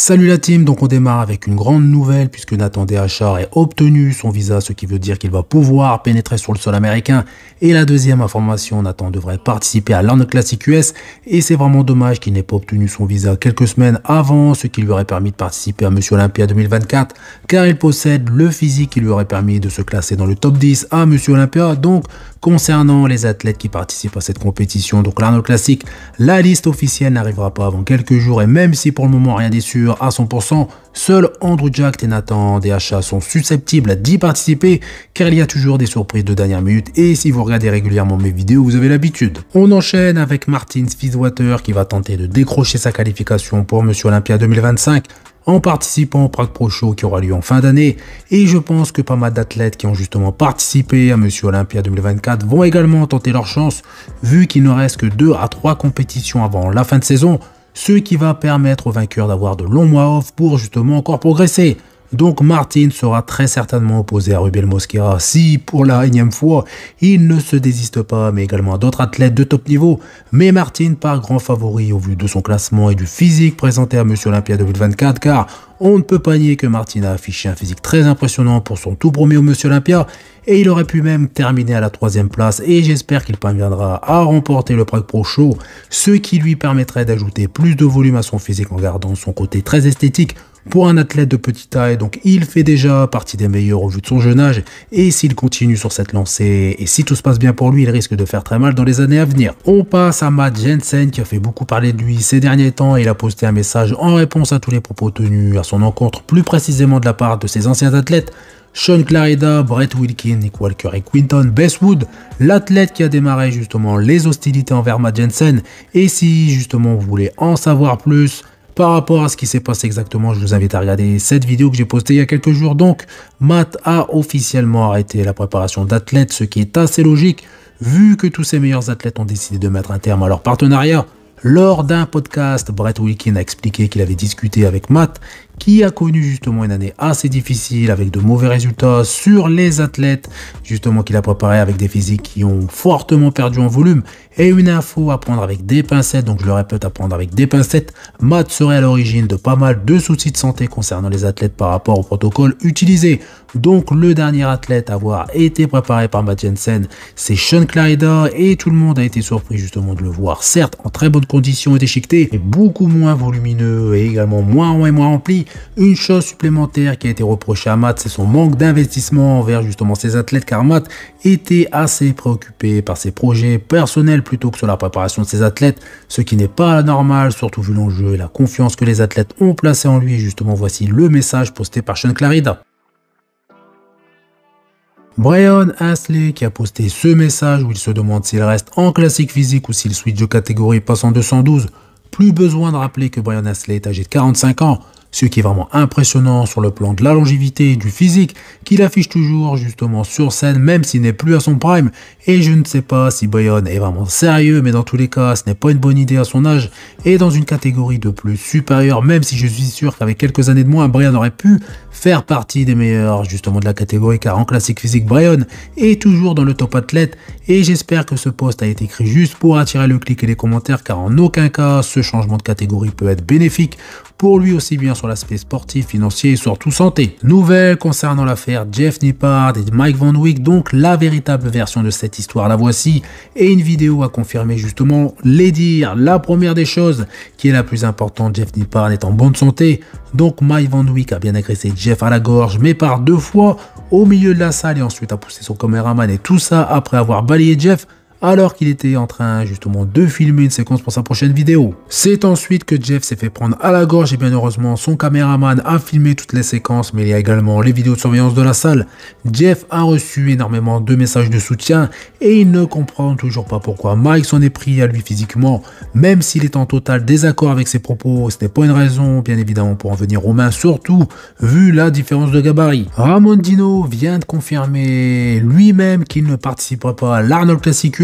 Salut la team, donc on démarre avec une grande nouvelle puisque Nathan Deachar a obtenu son visa, ce qui veut dire qu'il va pouvoir pénétrer sur le sol américain. Et la deuxième information, Nathan devrait participer à l'Arnold Classic US et c'est vraiment dommage qu'il n'ait pas obtenu son visa quelques semaines avant, ce qui lui aurait permis de participer à Monsieur Olympia 2024 car il possède le physique qui lui aurait permis de se classer dans le top 10 à Monsieur Olympia. Donc concernant les athlètes qui participent à cette compétition, donc l'Arnold Classic, la liste officielle n'arrivera pas avant quelques jours. Et même si pour le moment rien n'est sûr, à 100%, seuls Andrew Jack et Nathan DHA sont susceptibles d'y participer car il y a toujours des surprises de dernière minute. Et si vous regardez régulièrement mes vidéos, vous avez l'habitude. On enchaîne avec Martin Fitzwater qui va tenter de décrocher sa qualification pour Monsieur Olympia 2025 en participant au Prague Pro Show qui aura lieu en fin d'année. Et je pense que pas mal d'athlètes qui ont justement participé à Monsieur Olympia 2024 vont également tenter leur chance, vu qu'il ne reste que 2 à 3 compétitions avant la fin de saison ce qui va permettre aux vainqueurs d'avoir de longs mois off pour justement encore progresser. Donc Martin sera très certainement opposé à Rubiel Mosquera si, pour la énième fois, il ne se désiste pas, mais également à d'autres athlètes de top niveau. Mais Martin part grand favori au vu de son classement et du physique présenté à Monsieur Olympia 2024, car on ne peut pas nier que Martin a affiché un physique très impressionnant pour son tout premier au Monsieur Olympia, et il aurait pu même terminer à la troisième place, et j'espère qu'il parviendra à remporter le Prague Pro Show, ce qui lui permettrait d'ajouter plus de volume à son physique en gardant son côté très esthétique pour un athlète de petite taille, donc il fait déjà partie des meilleurs au vu de son jeune âge, et s'il continue sur cette lancée, et si tout se passe bien pour lui, il risque de faire très mal dans les années à venir. On passe à Matt Jensen qui a fait beaucoup parler de lui ces derniers temps, il a posté un message en réponse à tous les propos tenus à son encontre, plus précisément de la part de ses anciens athlètes, Sean Clarida, Brett Wilkin, Nick Walker et Quinton Bestwood, l'athlète qui a démarré justement les hostilités envers Matt Jensen. Et si justement vous voulez en savoir plus, par rapport à ce qui s'est passé exactement, je vous invite à regarder cette vidéo que j'ai postée il y a quelques jours. Donc, Matt a officiellement arrêté la préparation d'athlètes, ce qui est assez logique, vu que tous ces meilleurs athlètes ont décidé de mettre un terme à leur partenariat. Lors d'un podcast, Brett Wilkin a expliqué qu'il avait discuté avec Matt qui a connu justement une année assez difficile avec de mauvais résultats sur les athlètes, justement qu'il a préparé avec des physiques qui ont fortement perdu en volume. Et une info à prendre avec des pincettes, donc je le répète, à prendre avec des pincettes, Matt serait à l'origine de pas mal de soucis de santé concernant les athlètes par rapport au protocole utilisé. Donc le dernier athlète à avoir été préparé par Matt Jensen, c'est Sean Clarida, et tout le monde a été surpris justement de le voir, certes en très bonnes conditions et déchiqueté, mais beaucoup moins volumineux et également moins et moins rempli, une chose supplémentaire qui a été reprochée à Matt, c'est son manque d'investissement envers justement ses athlètes, car Matt était assez préoccupé par ses projets personnels plutôt que sur la préparation de ses athlètes, ce qui n'est pas normal, surtout vu l'enjeu et la confiance que les athlètes ont placé en lui. Et justement, voici le message posté par Sean Clarida. Brian Hasley qui a posté ce message où il se demande s'il reste en classique physique ou s'il switch de catégorie passe en 212. Plus besoin de rappeler que Brian Hasley est âgé de 45 ans ce qui est vraiment impressionnant sur le plan de la longévité et du physique qu'il affiche toujours justement sur scène même s'il n'est plus à son prime. Et je ne sais pas si Brian est vraiment sérieux mais dans tous les cas ce n'est pas une bonne idée à son âge. Et dans une catégorie de plus supérieure même si je suis sûr qu'avec quelques années de moins Brian aurait pu faire partie des meilleurs justement de la catégorie car en classique physique Brian est toujours dans le top athlète. Et j'espère que ce post a été écrit juste pour attirer le clic et les commentaires car en aucun cas ce changement de catégorie peut être bénéfique pour lui aussi bien sur l'aspect sportif, financier et surtout santé. Nouvelle concernant l'affaire Jeff Nippard et Mike Van Wyck, donc la véritable version de cette histoire, la voici, et une vidéo à confirmer justement les dires. La première des choses qui est la plus importante, Jeff Nippard est en bonne santé, donc Mike Van Wyck a bien agressé Jeff à la gorge, mais par deux fois au milieu de la salle et ensuite a poussé son caméraman et tout ça après avoir balayé Jeff alors qu'il était en train justement de filmer une séquence pour sa prochaine vidéo. C'est ensuite que Jeff s'est fait prendre à la gorge et bien heureusement son caméraman a filmé toutes les séquences mais il y a également les vidéos de surveillance de la salle. Jeff a reçu énormément de messages de soutien et il ne comprend toujours pas pourquoi Mike s'en est pris à lui physiquement. Même s'il est en total désaccord avec ses propos, ce n'est pas une raison bien évidemment pour en venir aux mains, surtout vu la différence de gabarit. Ramon Dino vient de confirmer lui-même qu'il ne participera pas à l'Arnold Classic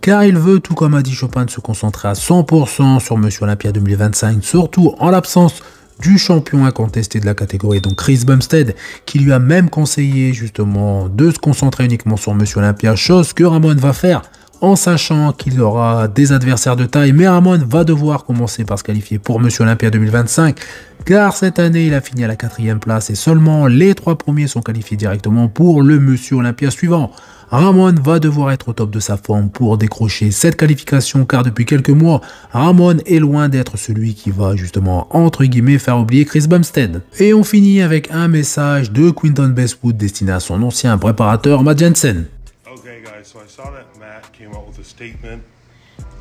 car il veut, tout comme a dit Chopin, se concentrer à 100% sur Monsieur Olympia 2025, surtout en l'absence du champion incontesté de la catégorie, donc Chris Bumstead, qui lui a même conseillé justement de se concentrer uniquement sur Monsieur Olympia, chose que Ramon va faire en sachant qu'il aura des adversaires de taille, mais Ramon va devoir commencer par se qualifier pour Monsieur Olympia 2025, car cette année il a fini à la quatrième place et seulement les trois premiers sont qualifiés directement pour le Monsieur Olympia suivant. Ramon va devoir être au top de sa forme pour décrocher cette qualification car depuis quelques mois, Ramon est loin d'être celui qui va justement entre guillemets faire oublier Chris Bumstead. Et on finit avec un message de Quinton Bestwood destiné à son ancien préparateur Matt Jensen. So I saw that Matt came out with a statement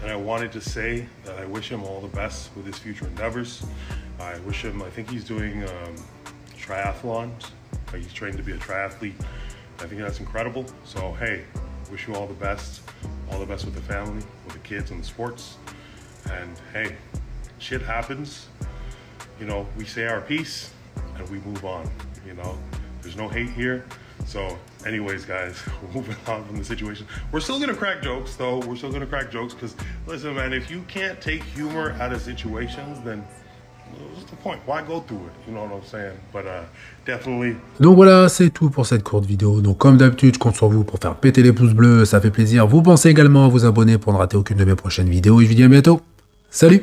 and I wanted to say that I wish him all the best with his future endeavors. I wish him, I think he's doing um, triathlons, he's trained to be a triathlete. I think that's incredible. So, hey, wish you all the best. All the best with the family, with the kids, and the sports. And hey, shit happens. You know, we say our piece and we move on. You know, there's no hate here. So, anyways, guys, moving on from the situation. We're still gonna crack jokes, though. We're still gonna crack jokes because, listen, man, if you can't take humor out of situations, then Donc voilà, c'est tout pour cette courte vidéo. Donc comme d'habitude, je compte sur vous pour faire péter les pouces bleus, ça fait plaisir. Vous pensez également à vous abonner pour ne rater aucune de mes prochaines vidéos et je vous dis à bientôt. Salut